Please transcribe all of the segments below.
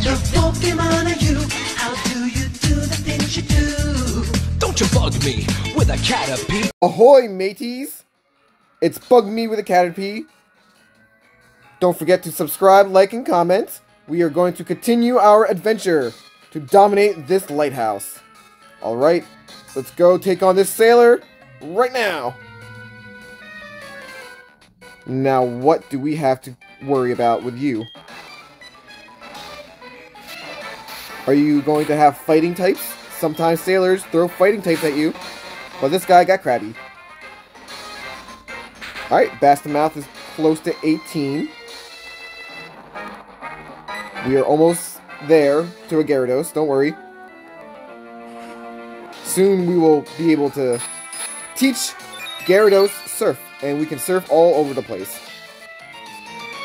Pokemon are you? How do you do the things you do? Don't you bug me with a caterpie. Ahoy, mateys! It's Bug Me with a Caterpie. Don't forget to subscribe, like, and comment. We are going to continue our adventure to dominate this lighthouse. Alright, let's go take on this sailor right now. Now, what do we have to worry about with you? Are you going to have fighting types? Sometimes sailors throw fighting types at you, but this guy got crabby. Alright, Bastamouth is close to 18. We are almost there to a Gyarados, don't worry. Soon we will be able to teach Gyarados Surf, and we can surf all over the place.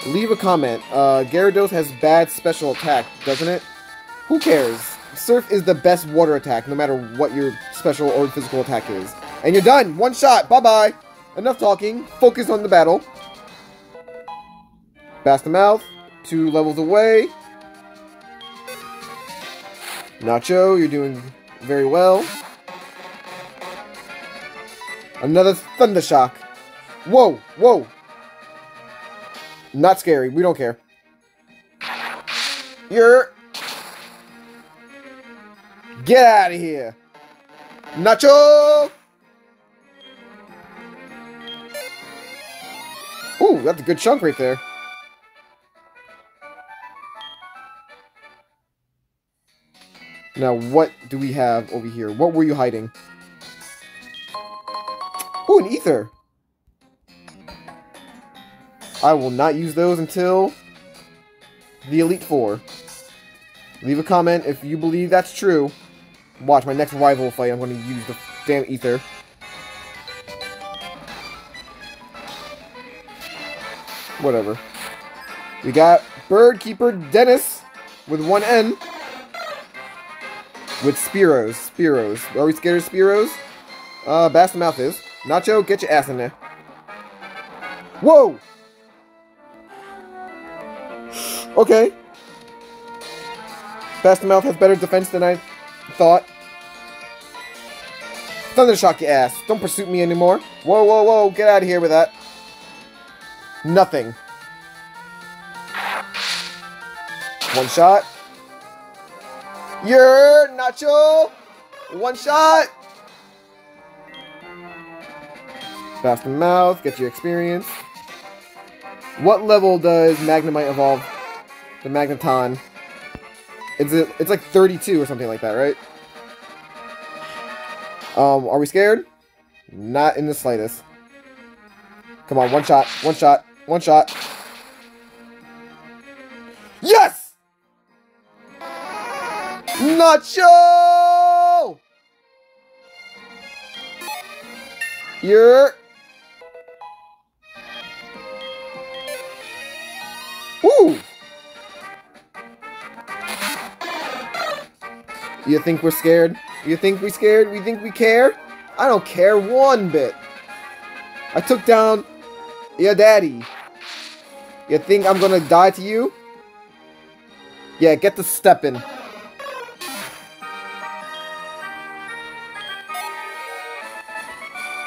Leave a comment. Uh, Gyarados has bad special attack, doesn't it? Who cares? Surf is the best water attack, no matter what your special or physical attack is. And you're done! One shot! Bye-bye! Enough talking. Focus on the battle. Bastamouth, two levels away. Nacho, you're doing very well. Another Thunder Shock. Whoa, whoa. Not scary. We don't care. You're... Get out of here. Nacho! Ooh, that's a good chunk right there. Now, what do we have over here? What were you hiding? Ooh, an ether. I will not use those until the Elite Four. Leave a comment if you believe that's true. Watch my next rival fight. I'm going to use the damn ether. Whatever. We got Bird Keeper Dennis with one N. With Spearows. Spearows. Are we scared of Spearows? Uh, Bastamouth is. Nacho, get your ass in there. Whoa! Okay. Bastamouth has better defense than I thought. Thundershock your ass. Don't pursue me anymore. Whoa, whoa, whoa. Get out of here with that. Nothing. One shot. You're Nacho. One shot. Fast mouth. Get your experience. What level does Magnemite evolve? The Magneton. It's a, it's like 32 or something like that, right? Um, are we scared? Not in the slightest. Come on, one shot, one shot, one shot. Yes! Nacho! You're... You think we're scared? You think we're scared? We think we care? I don't care one bit. I took down your daddy. You think I'm gonna die to you? Yeah, get the stepping.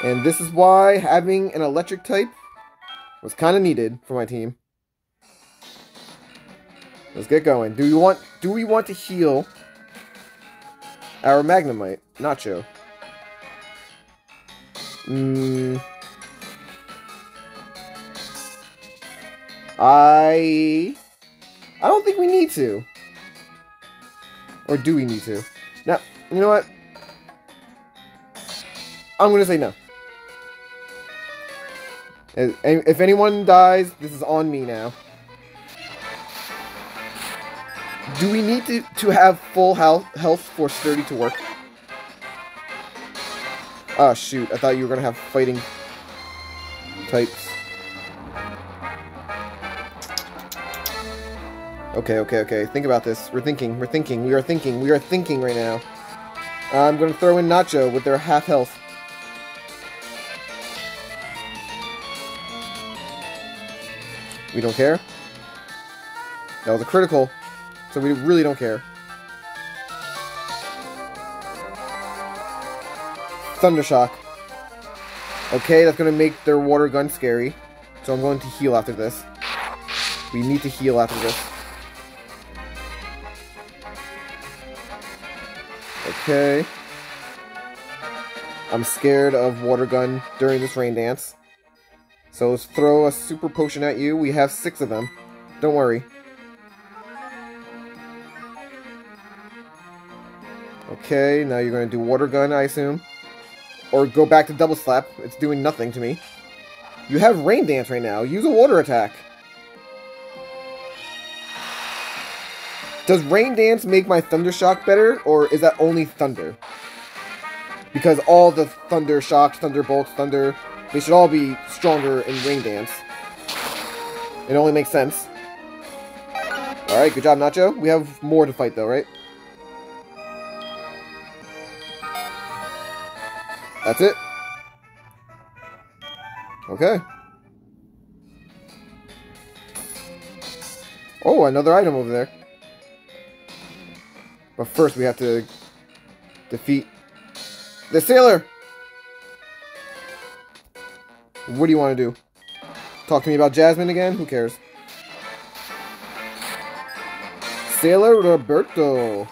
And this is why having an electric type was kind of needed for my team. Let's get going. Do we want do we want to heal our Magnemite? Nacho. Mm. I I don't think we need to. Or do we need to? Now, you know what? I'm gonna say no. If anyone dies, this is on me now. Do we need to, to have full health, health for Sturdy to work? Oh, shoot. I thought you were going to have fighting types. Okay, okay, okay. Think about this. We're thinking. We're thinking. We are thinking. We are thinking right now. I'm going to throw in Nacho with their half health. We don't care. That was a critical. So we really don't care. Thundershock. Okay, that's gonna make their water gun scary. So I'm going to heal after this. We need to heal after this. Okay. I'm scared of water gun during this rain dance. So let's throw a super potion at you. We have six of them. Don't worry. Okay, now you're going to do water gun, I assume. Or go back to double slap. It's doing nothing to me. You have rain dance right now. Use a water attack. Does rain dance make my thunder shock better, or is that only thunder? Because all the thunder shocks, thunderbolts, thunder, they should all be stronger in rain dance. It only makes sense. Alright, good job, Nacho. We have more to fight, though, right? That's it. Okay. Oh, another item over there. But first we have to defeat the sailor. What do you want to do? Talk to me about Jasmine again? Who cares? Sailor Roberto.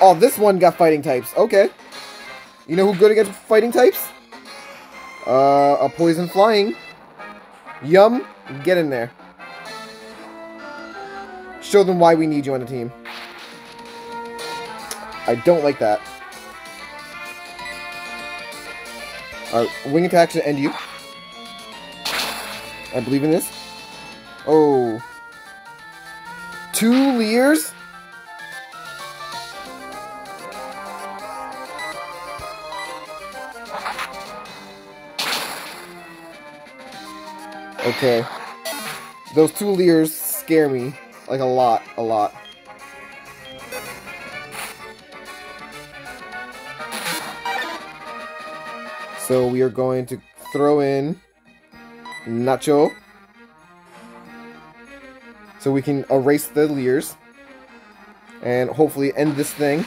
Oh, this one got fighting types. Okay. You know who good against fighting types? Uh, a poison flying. Yum, get in there. Show them why we need you on the team. I don't like that. Alright, wing attack to end you. I believe in this. Oh. Two Leers? Okay. Those two Leers scare me. Like a lot, a lot. So we are going to throw in Nacho. So we can erase the Leers. And hopefully end this thing.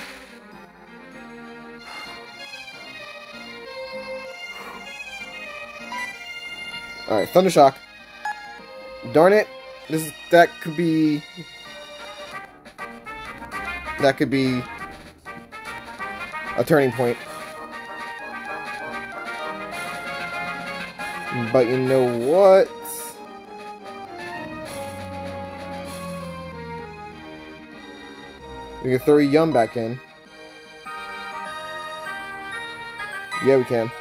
Alright, Thundershock. Darn it. This is, that could be that could be a turning point. But you know what? We can throw Yum back in. Yeah, we can.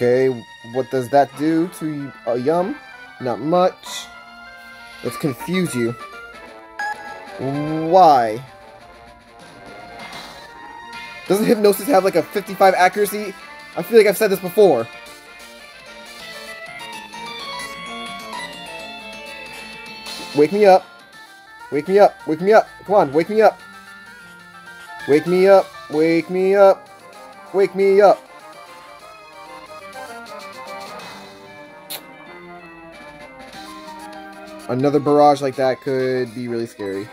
Okay, what does that do to a uh, Yum? Not much. Let's confuse you. Why? Doesn't Hypnosis have like a 55 accuracy? I feel like I've said this before. Wake me up. Wake me up. Wake me up. Come on, wake me up. Wake me up. Wake me up. Wake me up. Another barrage like that could be really scary.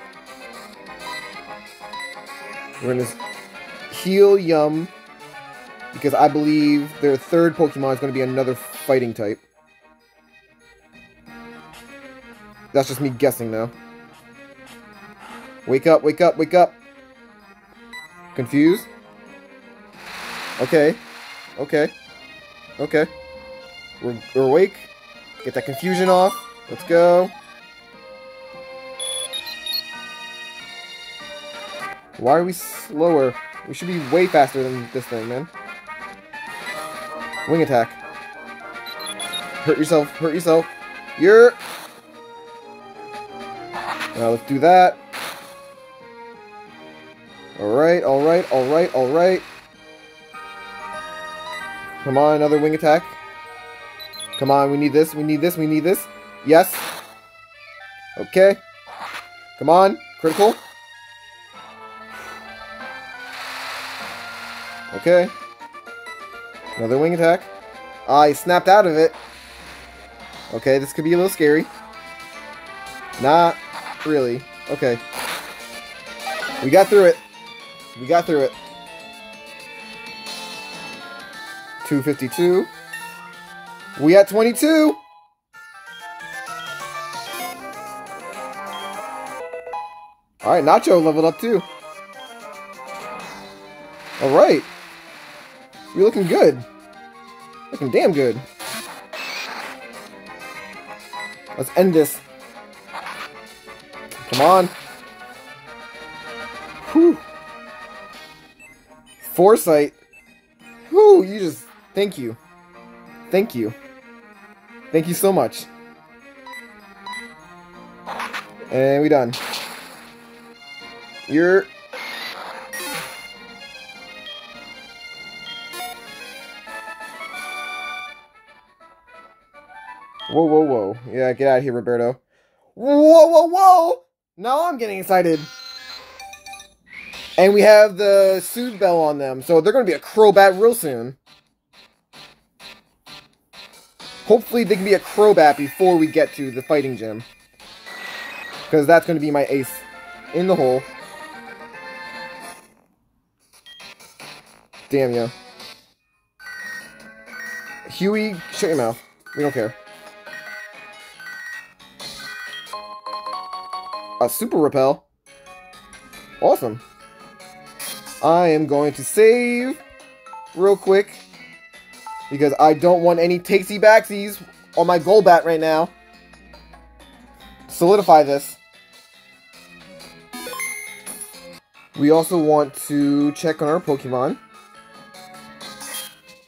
We're gonna heal Yum because I believe their third Pokemon is going to be another fighting type. That's just me guessing now. Wake up, wake up, wake up. Confused? Okay. Okay. Okay. We're, we're awake. Get that confusion off. Let's go. Why are we slower? We should be way faster than this thing, man. Wing attack. Hurt yourself, hurt yourself. You're... Now let's do that. Alright, alright, alright, alright. Come on, another wing attack. Come on, we need this, we need this, we need this. Yes. Okay. Come on, critical. Okay. Another wing attack. Ah, I snapped out of it. Okay, this could be a little scary. Not really. Okay. We got through it. We got through it. 252. We at 22. Alright, Nacho leveled up too. Alright. You're looking good. Looking damn good. Let's end this. Come on. Whew. Foresight. Whew, you just... Thank you. Thank you. Thank you so much. And we done. You're... Whoa, whoa, whoa. Yeah, get out of here, Roberto. Whoa, whoa, whoa! Now I'm getting excited. And we have the Soothe Bell on them, so they're going to be a Crobat real soon. Hopefully they can be a Crobat before we get to the fighting gym. Because that's going to be my ace in the hole. Damn ya. Huey, shut your mouth. We don't care. A super repel. Awesome. I am going to save real quick because I don't want any takesy backsies on my Golbat right now. Solidify this. We also want to check on our Pokemon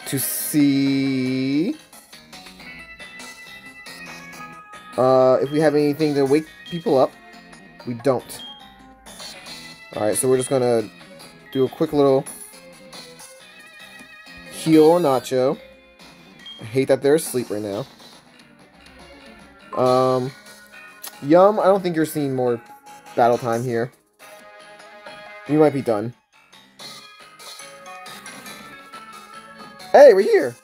to see uh, if we have anything to wake people up. We don't. Alright, so we're just gonna do a quick little heal Nacho. I hate that they're asleep right now. Um, Yum, I don't think you're seeing more battle time here. You might be done. Hey, we're here!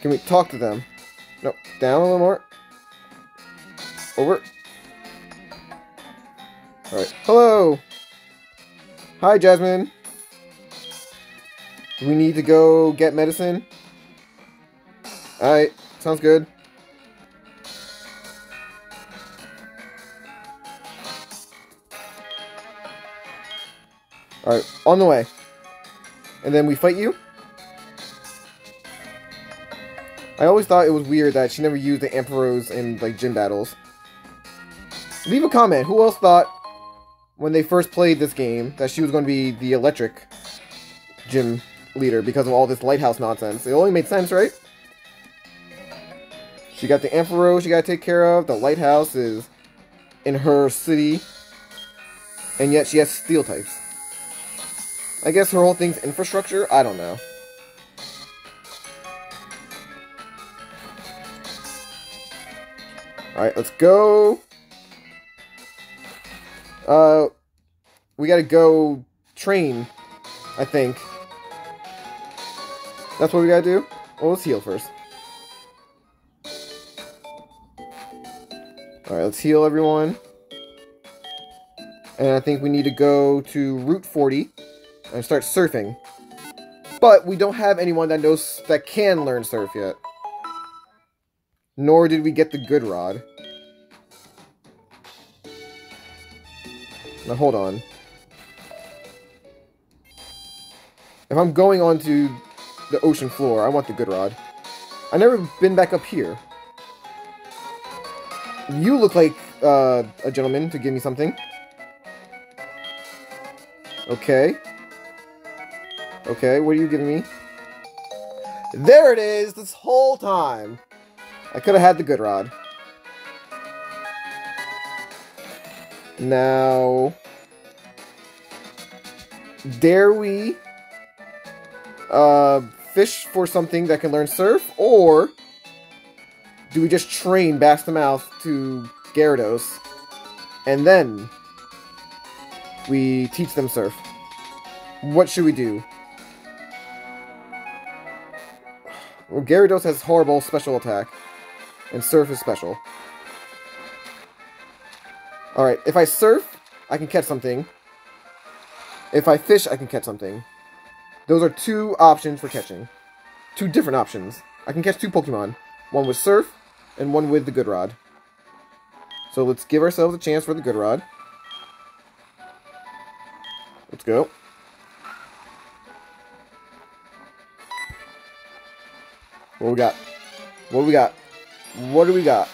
Can we talk to them? Nope. down a little more. Over. Alright. Hello! Hi, Jasmine. Do we need to go get medicine? Alright, sounds good. Alright, on the way. And then we fight you? I always thought it was weird that she never used the Ampharos in, like, gym battles. Leave a comment. Who else thought, when they first played this game, that she was going to be the electric gym leader because of all this lighthouse nonsense? It only made sense, right? She got the Ampharo she got to take care of. The lighthouse is in her city. And yet she has steel types. I guess her whole thing's infrastructure? I don't know. Alright, let's go. Uh, we gotta go train, I think. That's what we gotta do? Well, let's heal first. Alright, let's heal everyone. And I think we need to go to Route 40 and start surfing. But we don't have anyone that knows that can learn surf yet. Nor did we get the good rod. Now hold on. If I'm going onto the ocean floor, I want the good rod. I've never been back up here. You look like uh, a gentleman to give me something. Okay. Okay, what are you giving me? There it is, this whole time. I could have had the good rod. Now, dare we uh, fish for something that can learn surf, or do we just train Bastamouth to Gyarados, and then we teach them surf? What should we do? Well, Gyarados has horrible special attack. And Surf is special. Alright, if I Surf, I can catch something. If I Fish, I can catch something. Those are two options for catching. Two different options. I can catch two Pokemon. One with Surf, and one with the Good Rod. So let's give ourselves a chance for the Good Rod. Let's go. What we got? What we got? What do we got?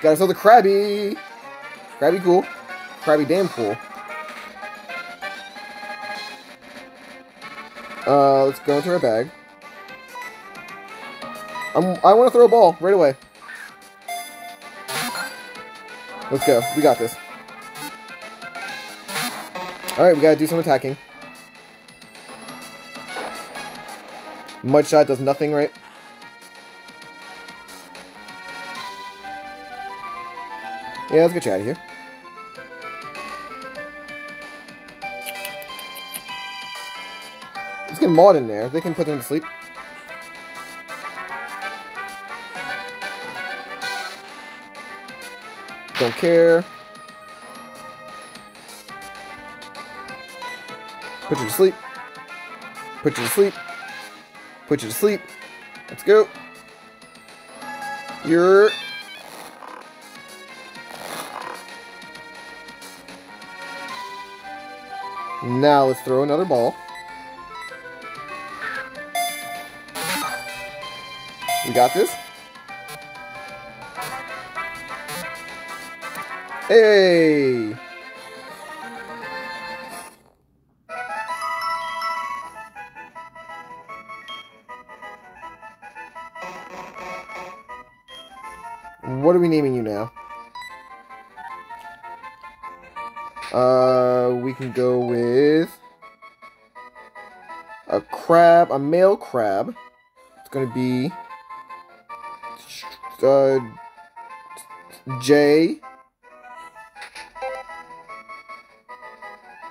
Got ourselves a Krabby! Krabby cool. Krabby damn cool. Uh, let's go into our bag. I'm, I want to throw a ball right away. Let's go. We got this. Alright, we gotta do some attacking. Mudshot does nothing right. Yeah, let's get you out of here. Let's get Maud in there. They can put them to sleep. Don't care. Put you to sleep. Put you to sleep. Put you to sleep. Let's go. You're... Now let's throw another ball. We got this. Hey! What are we naming you now? Uh, we can go with a crab, a male crab. It's gonna be uh, J.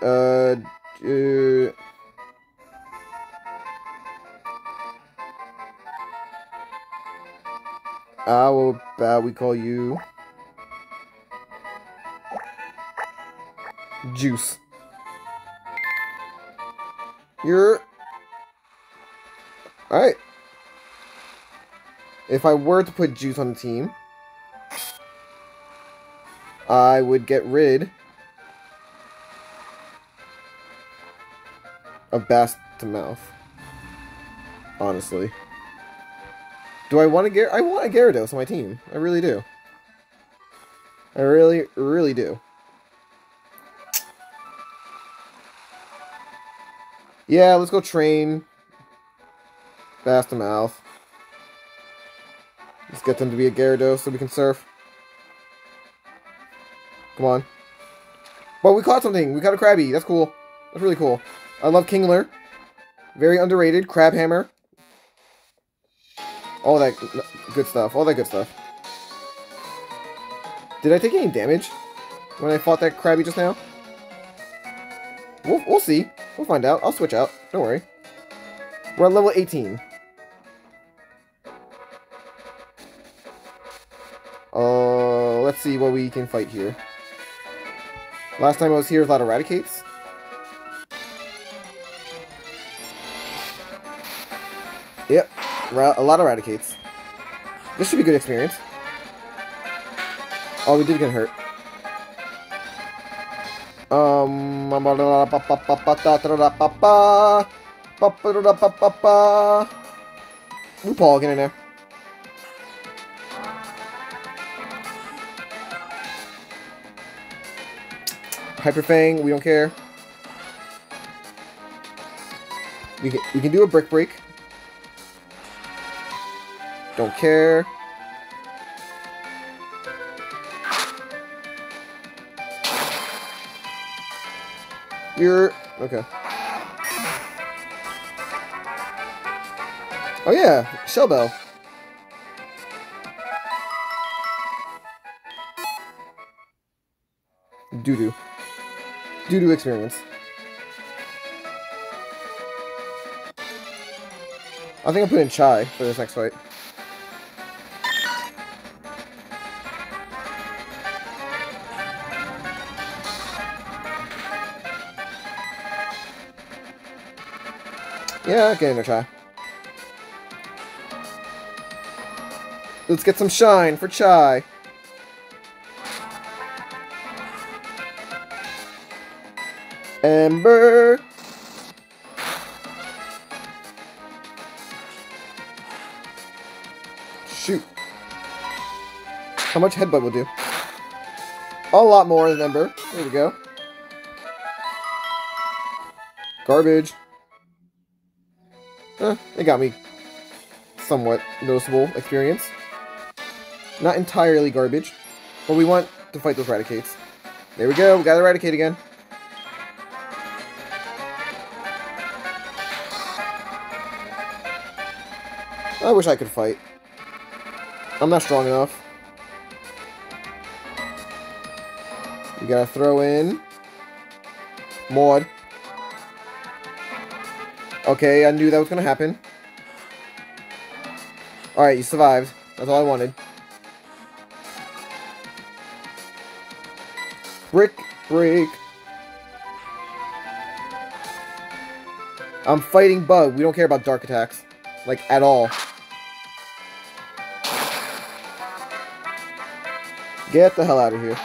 Uh, uh, how about we call you Juice? You're alright. If I were to put Juice on the team, I would get rid of Bass to Mouth. Honestly. Do I want to get? I want a Gyarados on my team. I really do. I really, really do. Yeah, let's go train. Bass to Mouth. Let's get them to be a Gyarados so we can surf. Come on. Well, we caught something. We caught a Krabby. That's cool. That's really cool. I love Kingler. Very underrated. Crab Hammer. All that good stuff. All that good stuff. Did I take any damage when I fought that Krabby just now? We'll, we'll see. We'll find out. I'll switch out. Don't worry. We're on level 18. Uh, let's see what we can fight here. Last time I was here with a lot of Raticates. Yep, a lot of Eradicates. This should be good experience. Oh, we did get hurt. Um, RuPaul, get in there. Hyper Fang, we don't care. We can, we can do a Brick Break. Don't care. You're... Okay. Oh yeah, Shell Bell. Doo-doo. Doo-doo experience. I think I'm putting Chai for this next fight. Yeah, getting a Chai. Let's get some shine for Chai. Ember. Shoot. How much headbutt will do? A lot more than Ember. There we go. Garbage. Eh, it got me somewhat noticeable experience. Not entirely garbage, but we want to fight those Raticates. There we go, we got Eradicate again. I wish I could fight. I'm not strong enough. We gotta throw in Maud. Okay, I knew that was gonna happen. Alright, you survived. That's all I wanted. Brick, break. I'm fighting Bug. We don't care about dark attacks. Like, at all. Get the hell out of here.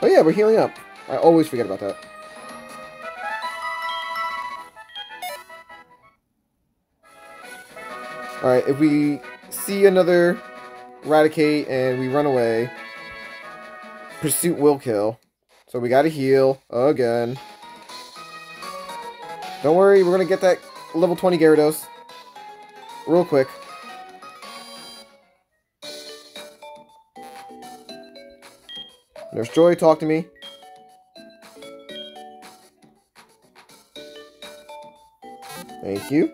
Oh yeah, we're healing up. I always forget about that. Alright, if we see another Raticate and we run away, Pursuit will kill. So we gotta heal again. Don't worry, we're gonna get that level 20 Gyarados. Real quick. Nurse Joy, talk to me. Thank you.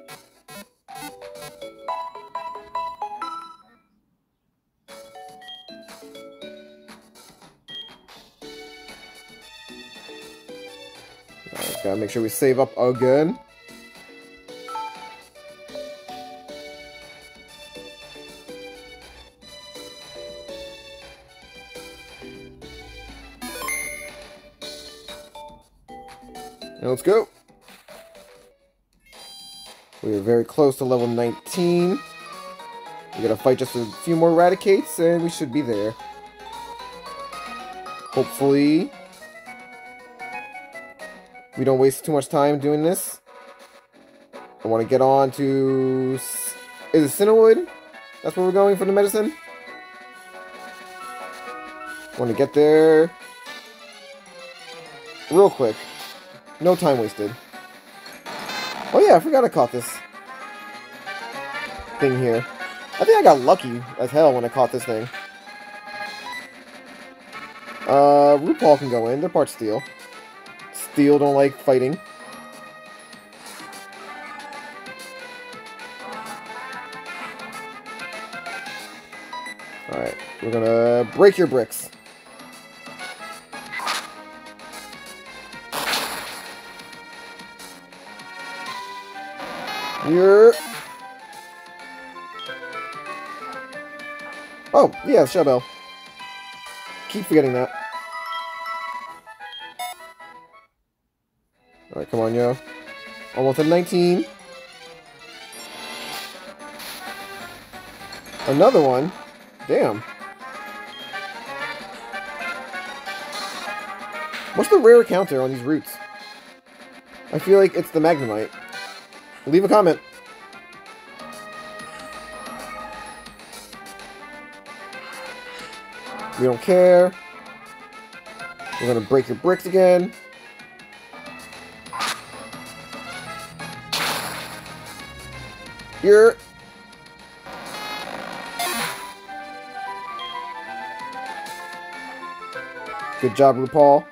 Make sure we save up again. Now let's go. We are very close to level 19. We gotta fight just a few more Raticates, and we should be there. Hopefully, we don't waste too much time doing this. I want to get on to... Is it Cianwood? That's where we're going for the medicine? Want to get there... Real quick. No time wasted. Oh yeah, I forgot I caught this thing here. I think I got lucky as hell when I caught this thing. Uh, RuPaul can go in. They're part steel. Steel don't like fighting. Alright, we're gonna break your bricks. You're... Oh, yeah, Shellbell. Keep forgetting that. Alright, come on, yo. Almost at 19. Another one? Damn. What's the rare counter on these routes? I feel like it's the Magnemite. Leave a comment. We don't care. We're gonna break your bricks again. You're... Good job, RuPaul.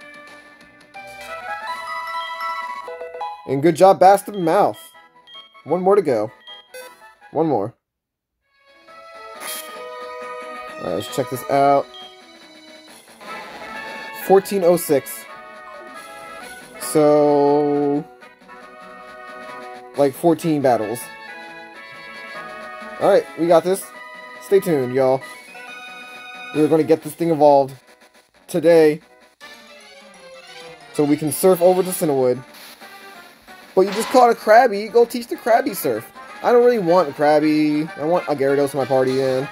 And good job, Bastard Mouth. One more to go. One more. Alright, let's check this out. 1406. So... like 14 battles. Alright, we got this. Stay tuned, y'all. We're going to get this thing evolved today. So we can surf over to Cianwood. But you just caught a Krabby. Go teach the Krabby surf. I don't really want a Krabby. I want a Gyarados in my party in.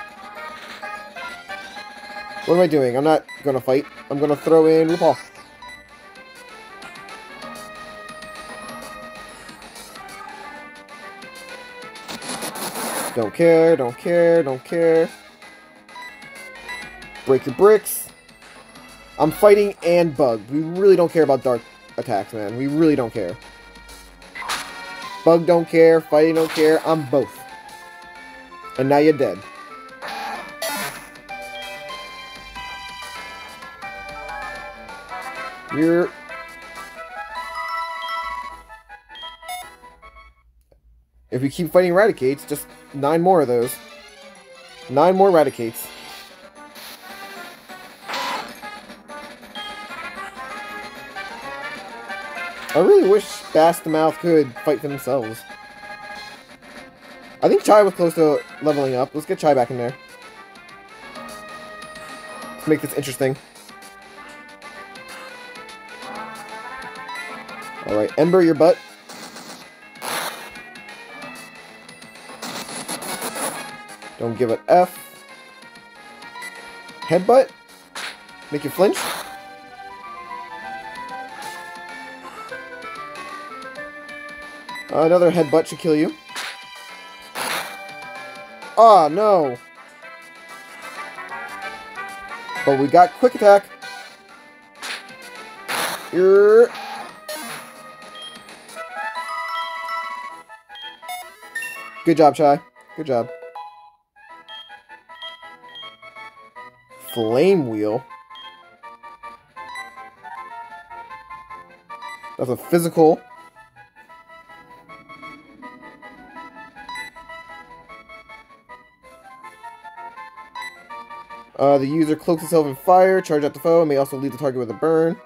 What am I doing? I'm not going to fight. I'm going to throw in RuPaul. Don't care, don't care, don't care. Break your bricks. I'm fighting and bug. We really don't care about dark attacks, man. We really don't care. Bug don't care, fighting don't care. I'm both. And now you're dead. You're... If we keep fighting Raticates, just nine more of those. Nine more Raticates. I really wish Bass the Mouth could fight themselves. I think Chai was close to leveling up. Let's get Chai back in there. Let's make this interesting. Alright, Ember your butt. Don't give it F. Headbutt? Make you flinch? Another headbutt should kill you. Ah, oh, no. But we got quick attack. Good job, Chai. Good job. Flame Wheel. That's a physical. Uh, the user cloaks himself in fire, charge out the foe, and may also leave the target with a burn.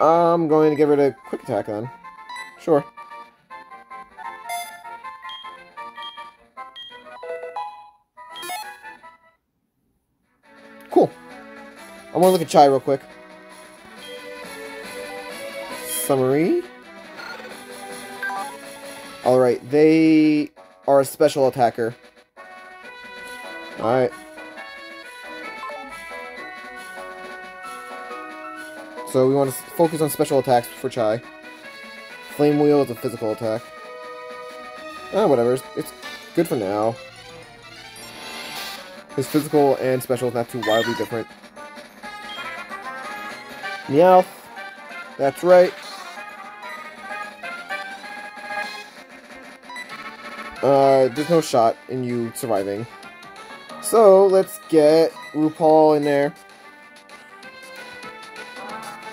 I'm going to give it a quick attack then. Sure. I want to look at Chai real quick. Summary. Alright, they are a special attacker. Alright. So we want to focus on special attacks for Chai. Flame Wheel is a physical attack. Ah, whatever. It's, good for now. His physical and special is not too wildly different. Meowth. That's right. Uh, there's no shot in you surviving. So, let's get RuPaul in there.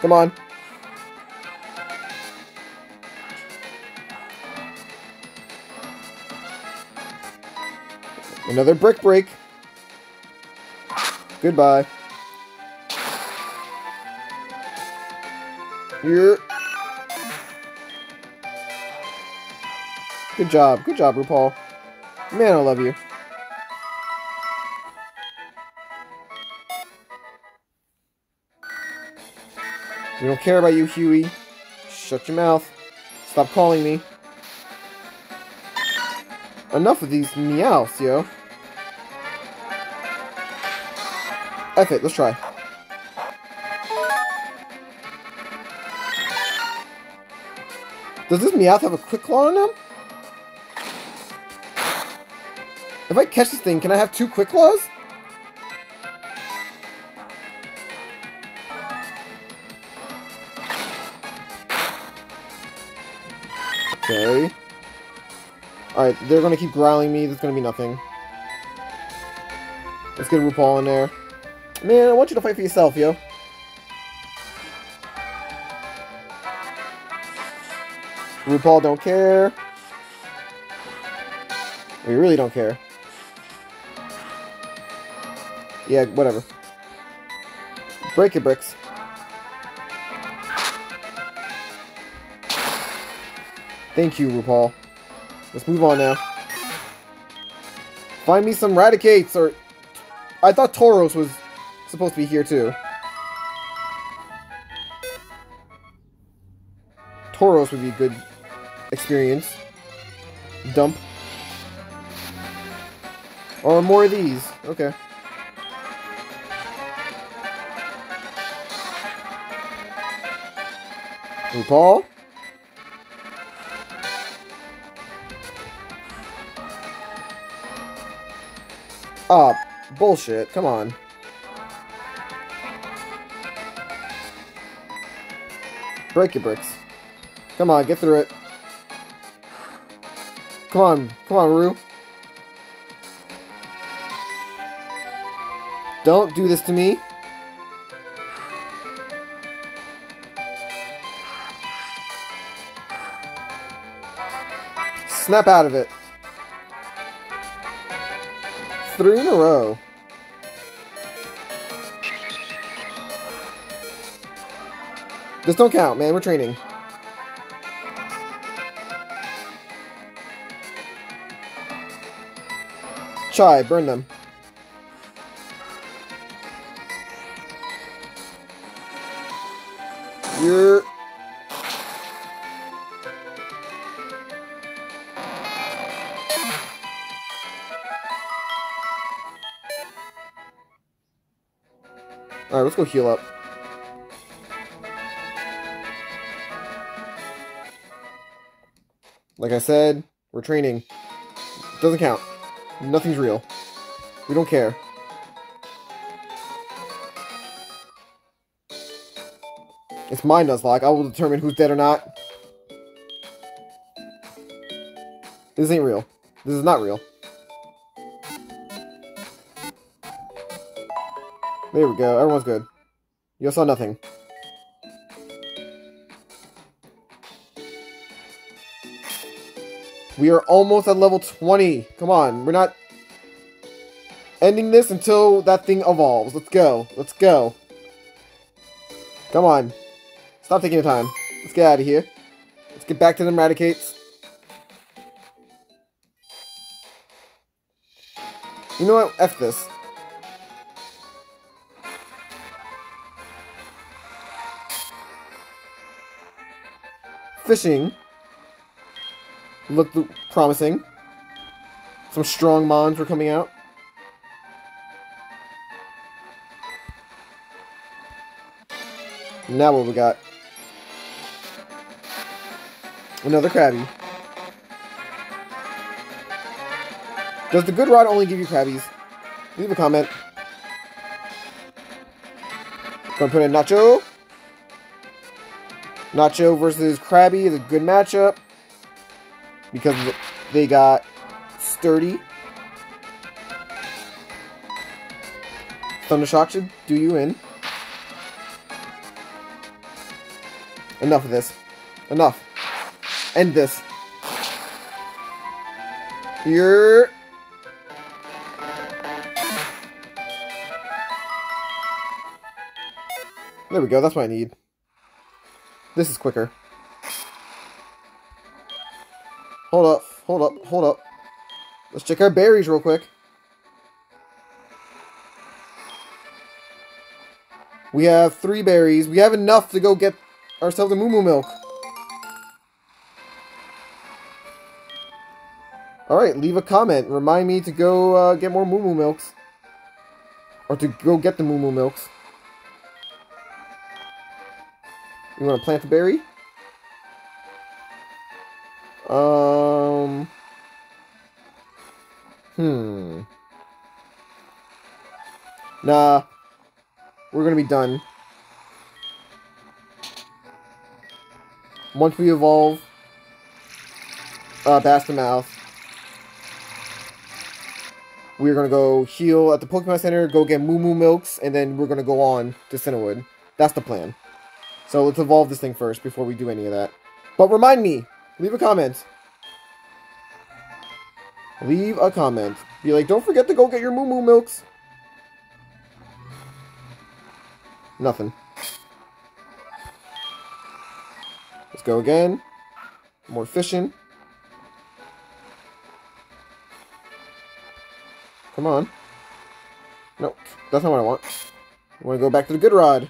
Come on. Another brick break. Goodbye. Here. Good job. Good job, RuPaul. Man, I love you. We don't care about you, Huey. Shut your mouth. Stop calling me. Enough of these meows, yo. F it, let's try. Does this Meowth have a quick claw on him? If I catch this thing, can I have two quick claws? Okay. Alright, they're gonna keep growling me. There's gonna be nothing. Let's get RuPaul in there. Man, I want you to fight for yourself, yo. RuPaul don't care. We really don't care. Yeah, whatever. Break your bricks. Thank you, RuPaul. Let's move on now. Find me some Raticates, or... I thought Tauros was supposed to be here, too. Tauros would be a good experience. Dump. Or more of these. Okay. RuPaul? Ah, bullshit. Come on. Break your bricks. Come on, get through it. Come on, come on, Rue. Don't do this to me. Snap out of it. Three in a row. This don't count, man. We're training. Chai, burn them. You're... Alright, let's go heal up. Like I said, we're training. Doesn't count. Nothing's real. We don't care. It's my Nuzlocke. I will determine who's dead or not. This ain't real. This is not real. There we go. Everyone's good. You saw nothing. We are almost at level 20. Come on. We're not ending this until that thing evolves. Let's go. Let's go. Come on. Stop taking your time. Let's get out of here. Let's get back to the Raticates. You know what? F this. Fishing. Looked promising. Some strong mons were coming out. Now what we got? Another Krabby. Does the good rod only give you Krabbies? Leave a comment. Gonna put in Nacho. Nacho versus Krabby is a good matchup. Because they got sturdy. Thundershock should do you in. Enough of this. Enough. End this. You're... There we go, that's what I need. This is quicker. Hold up, hold up, hold up. Let's check our berries real quick. We have three berries. We have enough to go get ourselves a Moo Moo Milk. Alright, leave a comment. Remind me to go uh, get more Moo Moo Milks. Or to go get the Moo Moo Milks. You want to plant a berry? Um... Hmm. Nah. We're gonna be done. Once we evolve uh, Bastamouth, we're gonna go heal at the Pokemon Center, go get Moo Moo Milks, and then we're gonna go on to Cianwood. That's the plan. So let's evolve this thing first before we do any of that. But remind me, leave a comment. Leave a comment. Be like, don't forget to go get your Moo Moo Milks. Nothing. Let's go again. More fishing. Come on. Nope, that's not what I want. I want to go back to the good rod.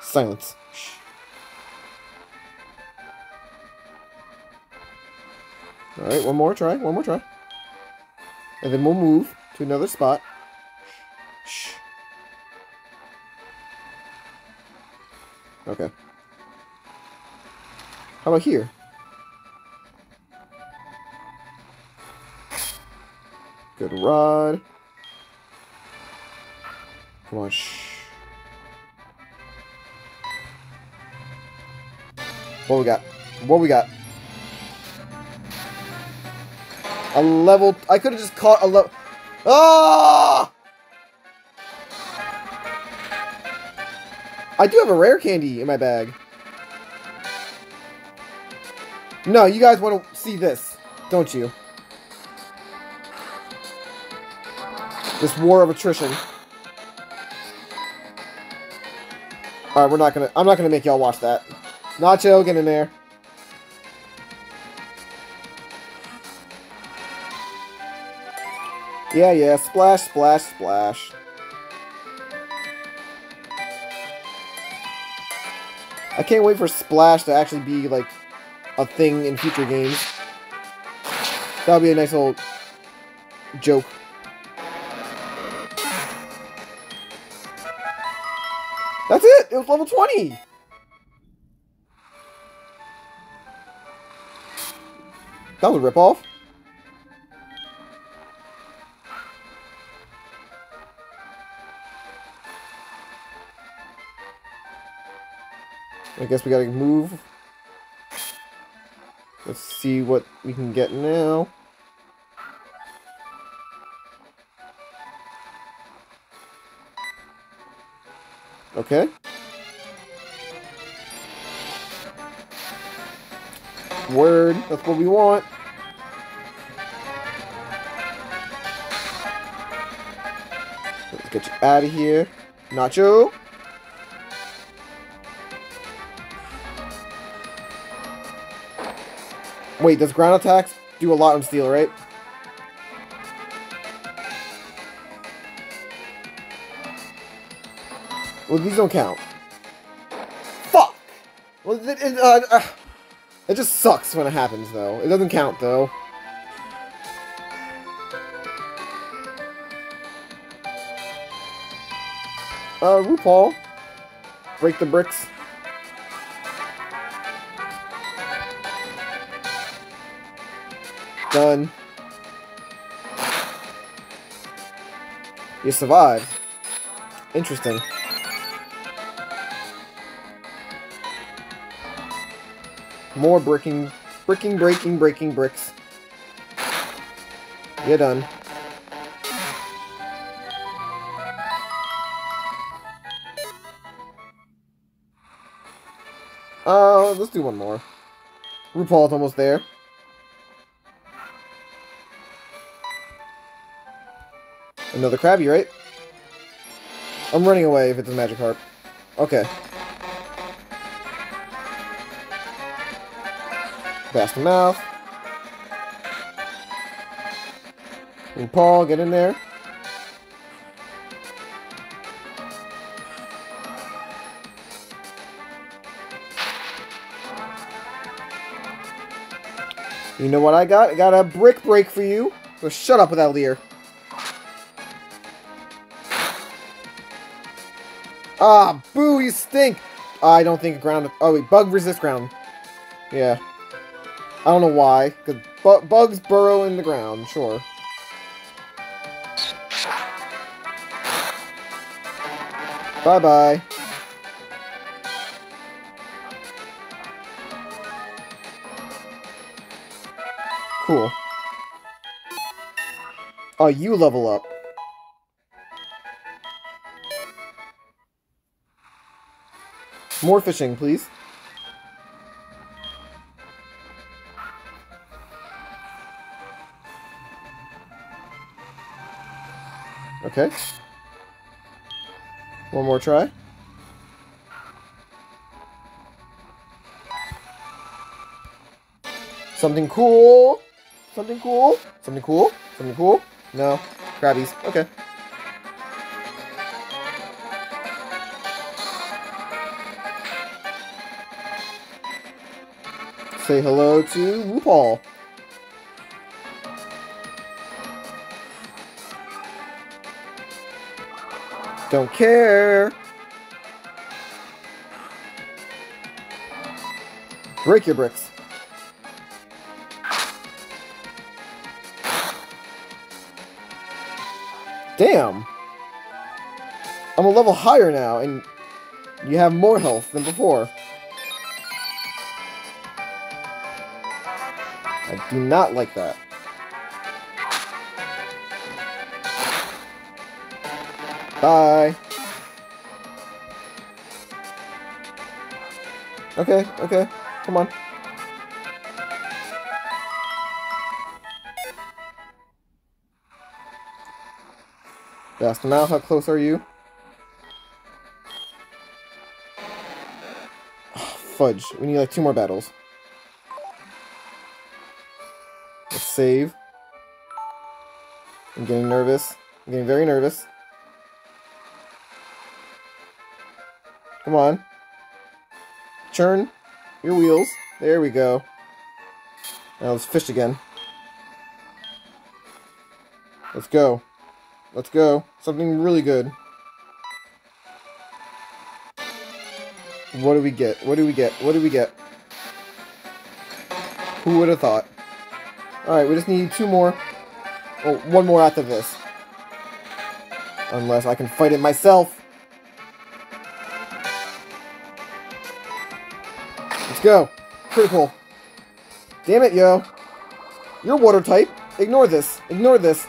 Silence. Alright, one more try, one more try. And then we'll move to another spot. Shh. Okay. How about here? Good rod. Come on, shh. What we got? What we got? A level. I could have just caught a level. Ah! I do have a rare candy in my bag. No, you guys want to see this, don't you? This war of attrition. Alright, we're not gonna- I'm not gonna make y'all watch that. Nacho, get in there. Yeah, yeah, splash, splash, splash. I can't wait for Splash to actually be, like, a thing in future games. That'll be a nice little joke. That's it! It was level 20! That was a ripoff. I guess we gotta move. Let's see what we can get now. Okay. Word, that's what we want. Let's get you out of here. Nacho! Wait, does ground attacks do a lot on steel, right? Well, these don't count. Fuck! Well, it, it, uh, uh, it just sucks when it happens, though. It doesn't count, though. Uh, RuPaul. Break the bricks. Done. You survived. Interesting. More bricking, bricking, breaking, breaking bricks. You're done. Uh, let's do one more. RuPaul's almost there. Another Krabby, right? I'm running away if it's a Magikarp. Okay. The mouth. And Paul, get in there. You know what I got? I got a brick break for you. So shut up with that leer. Ah, boo, you stink! I don't think ground... Oh, wait, bug resist ground. Yeah. I don't know why, because bu bugs burrow in the ground, sure. Bye-bye. Cool. Oh, you level up. More fishing, please. Okay. One more try. Something cool. Something cool. Something cool. Something cool. No. Krabbies. Okay. Say hello to RuPaul. Don't care. Break your bricks. Damn. I'm a level higher now, and you have more health than before. Do not like that. Bye. Okay, okay. Come on. Fast now, how close are you? Fudge. We need like two more battles. Save. I'm getting nervous. I'm getting very nervous. Come on. Churn your wheels. There we go. Now let's fish again. Let's go. Let's go. Something really good. What do we get? What do we get? What do we get? Who would have thought? Alright, we just need two more. Oh, one more after this. Unless I can fight it myself. Let's go. Critical. Damn it, yo. You're water type. Ignore this. Ignore this.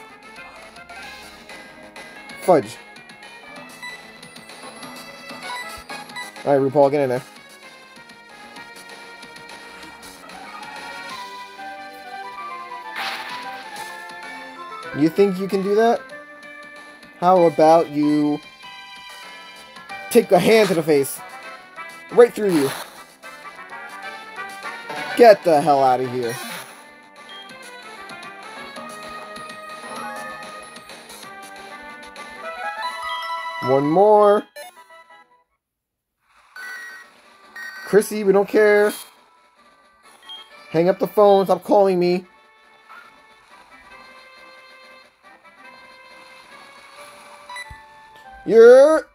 Fudge. Alright, RuPaul, get in there. You think you can do that? How about you take a hand to the face? Right through you. Get the hell out of here. One more. Chrissy, we don't care. Hang up the phone. Stop calling me. You're...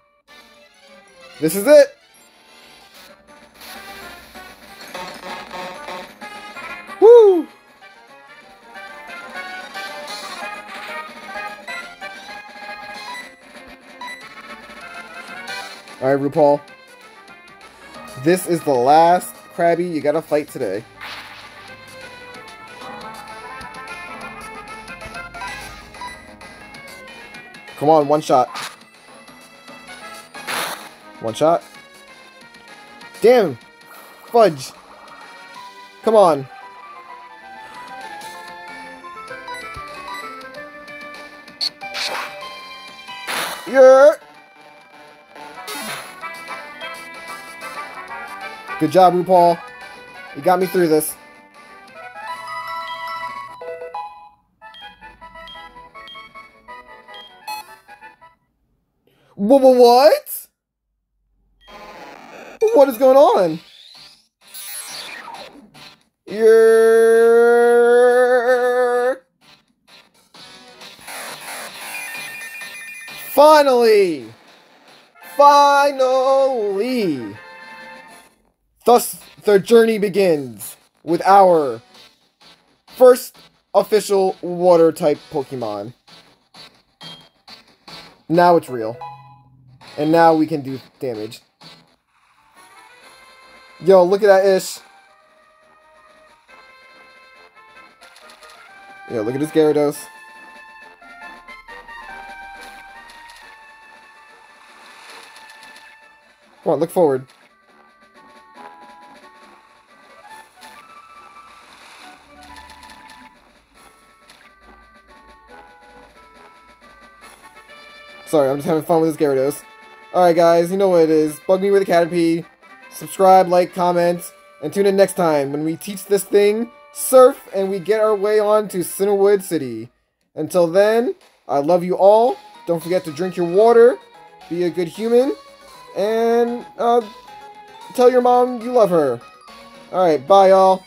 This is it. Woo! Alright, RuPaul. This is the last Krabby you gotta fight today. Come on, one shot. One shot. Damn! Fudge! Come on. Yeah. Good job, RuPaul. You got me through this. Wha- wha- What? Going on? You're... Finally! Finally! Thus, their journey begins with our first official water type Pokemon. Now it's real. And now we can do damage. Yo, look at that ish. Yo, look at this Gyarados. Come on, look forward. Sorry, I'm just having fun with this Gyarados. Alright guys, you know what it is. Bug me with a Caterpie. Subscribe, like, comment, and tune in next time when we teach this thing surf, and we get our way on to Cianwood City. Until then, I love you all. Don't forget to drink your water, be a good human, and uh, tell your mom you love her. Alright, bye, y'all.